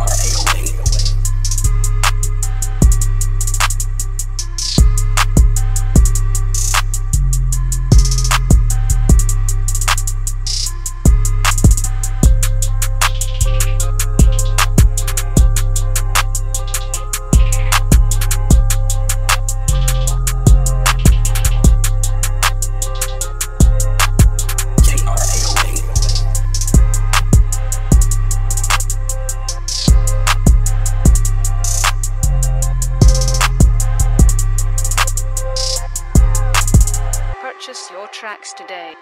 JR808. your tracks today.